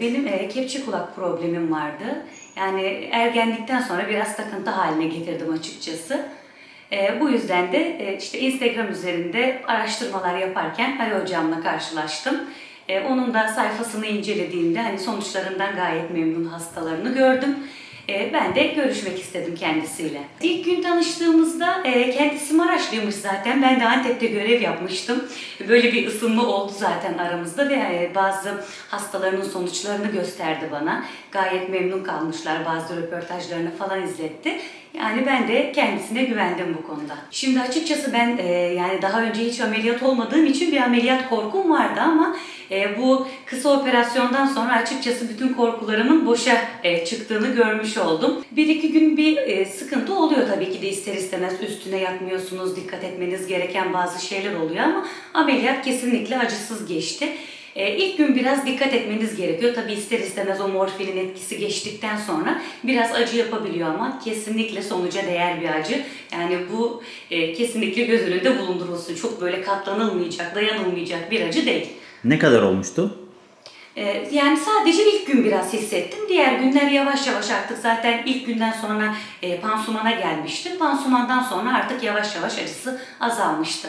benim e, kepçe kulak problemim vardı. Yani ergenlikten sonra biraz takıntı haline getirdim açıkçası. E, bu yüzden de e, işte Instagram üzerinde araştırmalar yaparken Ali hocamla karşılaştım. E, onun da sayfasını incelediğimde hani sonuçlarından gayet memnun hastalarını gördüm. E, ben de görüşmek istedim kendisiyle. İlk gün tanıştığımızda e, kendisi Maraşlıymış zaten. Ben de Antep'te görev yapmıştım. Böyle bir ısınma oldu zaten aramızda ve e, bazı hastalarının sonuçlarını gösterdi bana. Gayet memnun kalmışlar. Bazı röportajlarını falan izletti. Yani ben de kendisine güvendim bu konuda. Şimdi açıkçası ben e, yani daha önce hiç ameliyat olmadığım için bir ameliyat korkum vardı ama e, bu kısa operasyondan sonra açıkçası bütün korkularımın boşa e, çıktığını görmüş oldum. Bir iki gün bir e, sıkıntı oluyor tabii ki de ister istemez üstüne yatmıyorsunuz, dikkat etmeniz gereken bazı şeyler oluyor ama ameliyat kesinlikle acısız geçti. E, ilk gün biraz dikkat etmeniz gerekiyor. Tabi ister istemez o morfinin etkisi geçtikten sonra biraz acı yapabiliyor ama kesinlikle sonuca değer bir acı. Yani bu e, kesinlikle göz önünde bulundurulsun. Çok böyle katlanılmayacak, dayanılmayacak bir acı değil. Ne kadar olmuştu? Ee, Yani sadece ilk gün biraz hissettim. Diğer günler yavaş yavaş artık zaten ilk günden sonra e, pansumana gelmiştim. Pansumandan sonra artık yavaş yavaş acısı azalmıştı.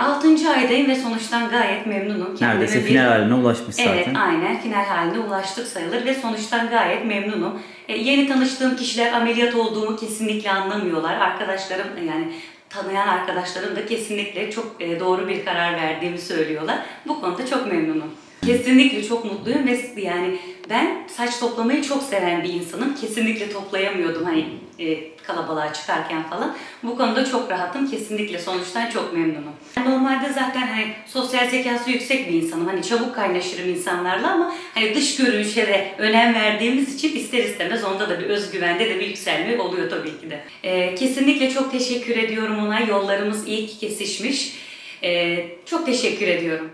6. aydayım ve sonuçtan gayet memnunum. Kendime Neredeyse bir- final haline ulaşmış zaten. Evet aynen final haline ulaştık sayılır ve sonuçtan gayet memnunum. E, yeni tanıştığım kişiler ameliyat olduğumu kesinlikle anlamıyorlar. Arkadaşlarım yani tanıyan arkadaşlarım da kesinlikle çok e, doğru bir karar verdiğimi söylüyorlar. Bu konuda çok memnunum. Kesinlikle çok mutluyum ve yani ben saç toplamayı çok seven bir insanım. Kesinlikle toplayamıyordum hani e, kalabalığa çıkarken falan. Bu konuda çok rahatım. Kesinlikle sonuçtan çok memnunum. Normalde zaten hani sosyal zekası yüksek bir insanım. Hani çabuk kaynaşırım insanlarla ama hani dış görünüşe de önem verdiğimiz için ister istemez onda da bir özgüvende de bir yükselme oluyor tabii ki de. E, kesinlikle çok teşekkür ediyorum ona. Yollarımız iyi ki kesişmiş. E, çok teşekkür ediyorum.